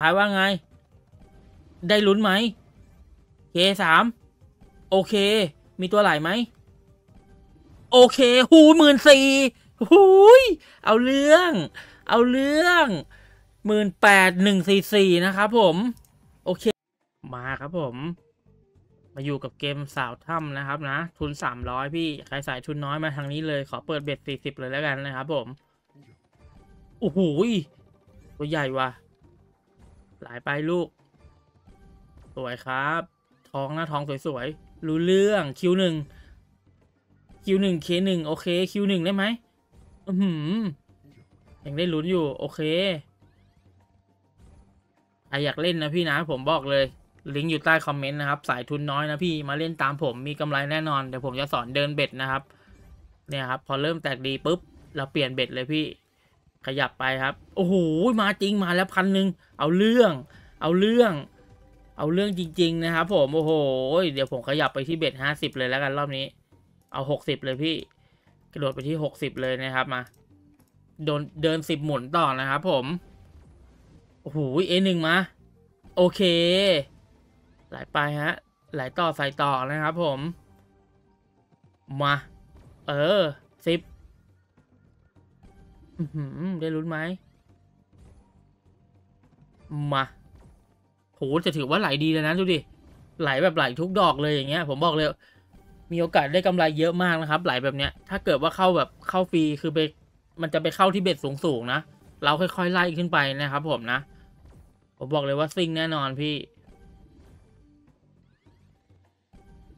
ทายว่าไง ได้ลุ้นไหมเคสามโอเค มีตัวไหลไหม โอเค หูหมื่นสี่หูย เอาเรื่อง เอาเรื่องหมื่นแปดหนึ่งสี่สี่นะครับผม โอเค มาครับผม มาอยู่กับเกมสาวถ้ำนะครับนะ ทุนสามร้อยพี่ ใครสายทุนน้อยมาทางนี้เลย ขอเปิดเบ็ดสี่สิบเลยแล้วกันนะครับผม โอ้โหตัวใหญ่ว่ะ หลายไปลูก สวยครับ ท้องหน้าท้องสวยๆ รู้เรื่องคิวหนึ่งคิวหนึ่งเคหนึ่งโอเคคิวหนึ่งได้ไหมอือหือยังได้ลุ้นอยู่ โอเคใครอยากเล่นนะพี่นะผมบอกเลย ลิงก์อยู่ใต้คอมเมนต์นะครับ สายทุนน้อยนะพี่มาเล่นตามผมมีกำไรแน่นอนเดี๋ยวผมจะสอนเดินเบ็ดนะครับ เนี่ยครับ พอเริ่มแตกดีปุ๊บ เราเปลี่ยนเบ็ดเลยพี่ ขยับไปครับ โอ้โห มาจริงมาแล้วพันหนึ่งเอาเรื่อง เอาเรื่อง เอาเรื่องจริง ๆ นะครับผม โอ้โห เดี๋ยวผมขยับไปที่เบ็ดห้าสิบเลยแล้วกันรอบนี้ เอาหกสิบเลยพี่ กระโดดไปที่หกสิบเลยนะครับมา โดนเดินสิบหมุนต่อนะครับผม โอ้โหเอหนึ่งมา โอเคไหลไปฮะไหลต่อใส่ต่อนะครับผม มา เออสิบ ได้ลุ้นไหม มาโหจะถือว่าไหลดีแล้วนะดูดิ ไหลแบบไหลทุกดอกเลยอย่างเงี้ย ผมบอกเลย มีโอกาสได้กำไรเยอะมากนะครับ ไหลแบบเนี้ย ถ้าเกิดว่าเข้าแบบเข้าฟรีคือไป มันจะไปเข้าที่เบ็ดสูงๆนะ เราค่อยๆไล่ขึ้นไปนะครับ ผมนะ ผมบอกเลยว่าซิ่งแน่นอนพี่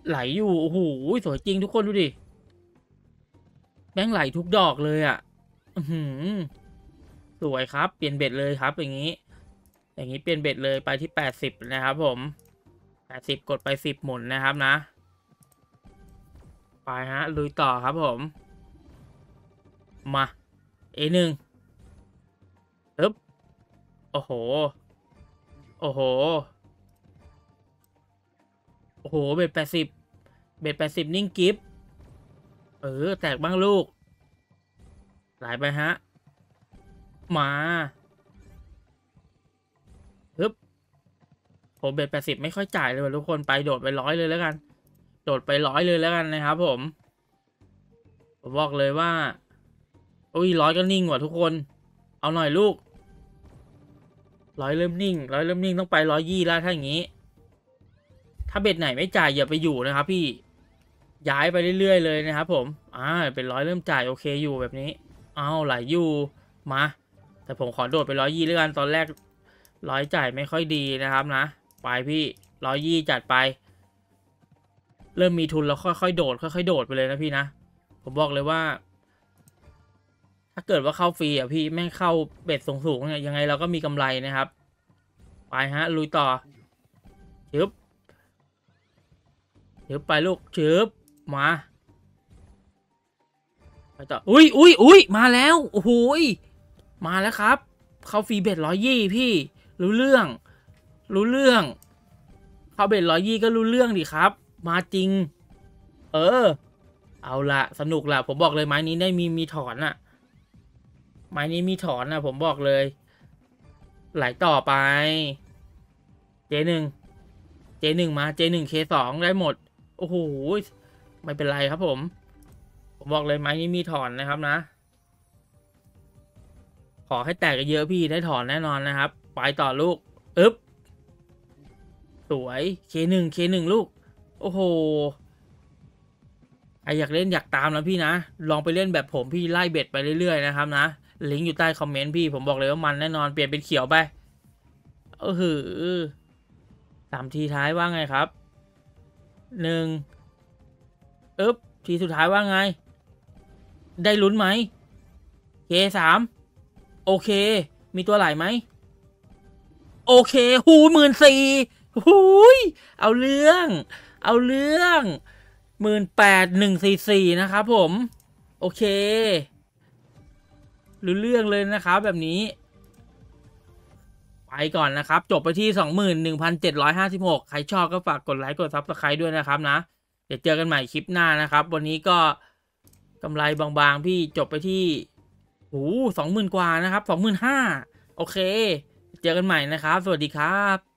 ไหลอยู่ โอ้โห สวยจริงทุกคนดูดิแม่งไหลทุกดอกเลยอะ่ะ หือสวยครับ เปลี่ยนเบ็ดเลยครับ อย่างนี้ อย่างนี้เปลี่ยนเบ็ดเลยไปที่แปดสิบนะครับ ผมแปดสิบกดไปสิบหมุนนะครับนะ ไปฮะลุยต่อครับผม มา A หนึ่งปึ๊บโอ้โห โอ้โห โอ้โห เบ็ดแปดสิบ เบ็ดแปดสิบนิ่งกิฟต์เออ แตกบ้างลูก ไหลไปฮะ มาฮึบผมเบ็ดแปดสิบไม่ค่อยจ่ายเลยทุกคนไปโดดไปร้อยเลยแล้วกัน โดดไปร้อยเลยแล้วกันนะครับผม ผมบอกเลยว่าอุ้ยร้อยก็นิ่งว่ะทุกคน เอาหน่อยลูกร้อยเริ่มนิ่งร้อยเริ่มนิ่งต้องไปร้อยยี่แล้วถ้าอย่างนี้ ถ้าเบ็ดไหนไม่จ่ายอย่าไปอยู่นะครับ พี่ย้ายไปเรื่อยๆเลยนะครับผม อ่า เป็นร้อยเริ่มจ่ายโอเคอยู่แบบนี้ เอาไหลอยู่มา แต่ผมขอโดดไปร้อยยี่แล้วกันตอนแรกร้อยจ่ายไม่ค่อยดีนะครับนะ ไปพี่ร้อยยี่จัดไป เริ่มมีทุนแล้วค่อยๆโดดค่อยๆโดดไปเลยนะพี่นะ ผมบอกเลยว่า ถ้าเกิดว่าเข้าฟรีอะพี่แม่งเข้าเบ็ดสูงๆเนี่ยยังไงเราก็มีกำไรนะครับ ไปฮะลุยต่อชึบชึบไปลูกชึบมา ไปต่ออุ้ยอุ้ยอุ้ยมาแล้วโอ้โหยมาแล้วครับ เข้าฟรีเบ็ดร้อยยี่พี่ รู้เรื่อง รู้เรื่อง เข้าเบ็ดร้อยยี่ก็รู้เรื่องดิครับ มาจริง เออ เอาละสนุกละผมบอกเลยไม้นี้ได้มีมีถอนอะไม้นี้มีถอนนะผมบอกเลย ไหลต่อไป เจหนึ่งเจหนึ่งมาเจหนึ่งเคสองได้หมด โอ้โหไม่เป็นไรครับผม ผมบอกเลยไม้นี้มีถอนนะครับนะ ขอให้แตกเยอะพี่ได้ถอนแน่นอนนะครับ ไปต่อลูกอึ๊บสวยเคหนึ่งเคหนึ่งลูก โอ้โหใครอยากเล่นอยากตามนะพี่นะ ลองไปเล่นแบบผมพี่ไล่เบ็ดไปเรื่อยๆนะครับนะ ลิงก์อยู่ใต้คอมเมนต์พี่ ผมบอกเลยว่ามันแน่นอนเปลี่ยนเป็นเขียวไปเออหือสามทีท้ายว่าไงครับหนึ่งอึ๊บทีสุดท้ายว่าไง ได้ลุ้นไหมเคสามโอเค มีตัวไหลไหม โอเค หูหมื่นสี่หูยเอาเรื่อง เอาเรื่องหมื่นแปดหนึ่งสี่สี่นะครับผม โอเครู้เรื่องเลยนะครับ แบบนี้ ไปก่อนนะครับ จบไปที่สองหมื่นหนึ่งพันเจ็ดร้อยห้าสิบหกใครชอบก็ฝากกดไลค์ กด subscribe ด้วยนะครับนะ เดี๋ยวเจอกันใหม่คลิปหน้านะครับ วันนี้ก็ กำไรบางๆ พี่จบไปที่โอ้สองหมื่นกว่านะครับสองหมื่นห้าโอเค เจอกันใหม่นะครับ สวัสดีครับ